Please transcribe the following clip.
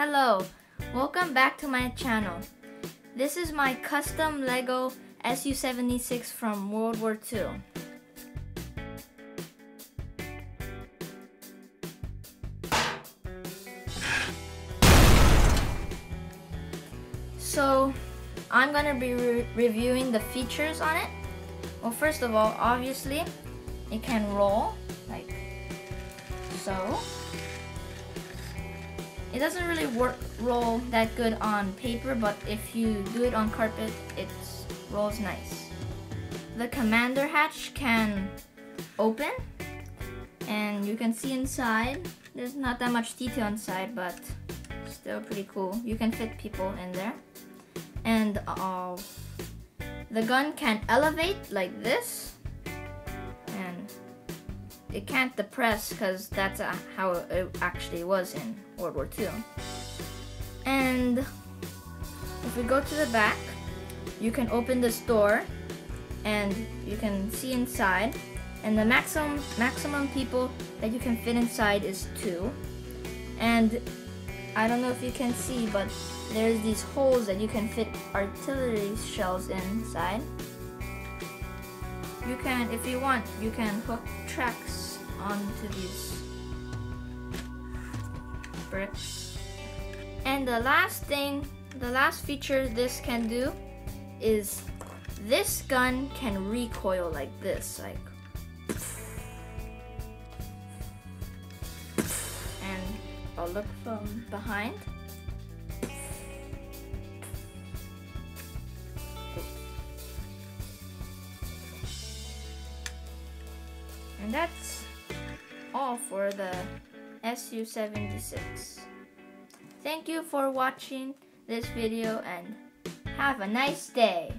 Hello, welcome back to my channel. This is my custom Lego Su-76 from World War II. So, I'm gonna be re reviewing the features on it. Well, first of all, obviously, it can roll, like so. It doesn't really work roll that good on paper, but if you do it on carpet, it rolls nice. The commander hatch can open, and you can see inside. There's not that much detail inside, but still pretty cool. You can fit people in there. And uh, the gun can elevate like this, it can't depress because that's uh, how it actually was in World War II. And if we go to the back, you can open this door and you can see inside. And the maximum maximum people that you can fit inside is two. And I don't know if you can see, but there's these holes that you can fit artillery shells inside. You can, if you want, you can hook tracks onto these bricks. And the last thing, the last feature this can do is this gun can recoil like this, like and I'll look from behind. And that's all for the SU-76. Thank you for watching this video and have a nice day.